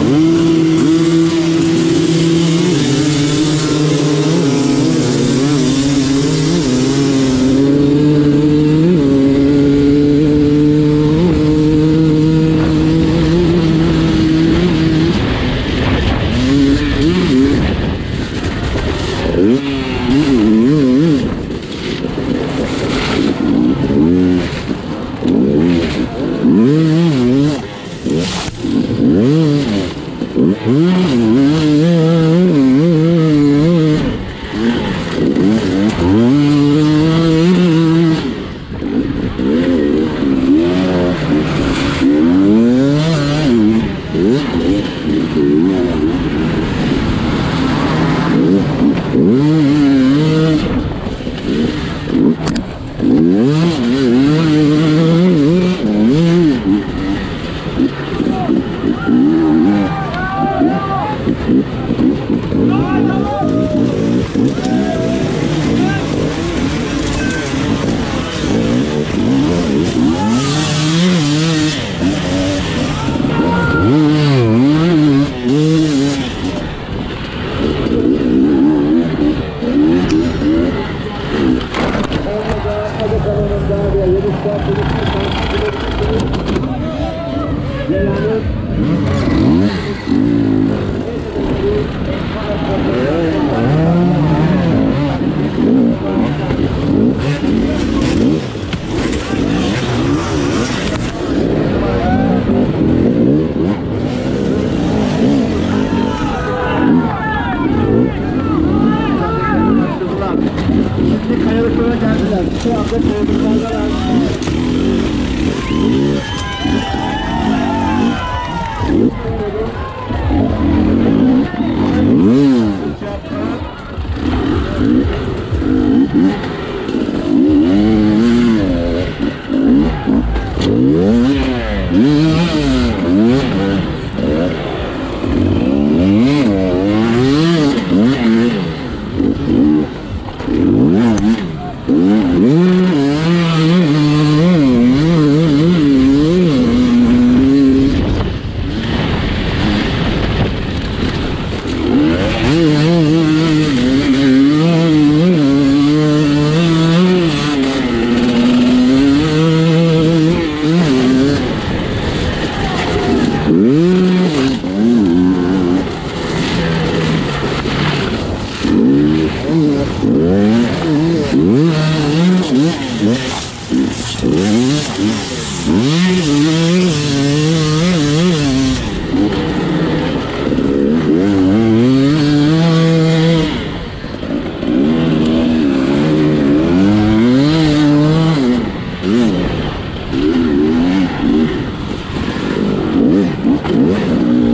Mm-hmm. Yeah. Mm-hmm.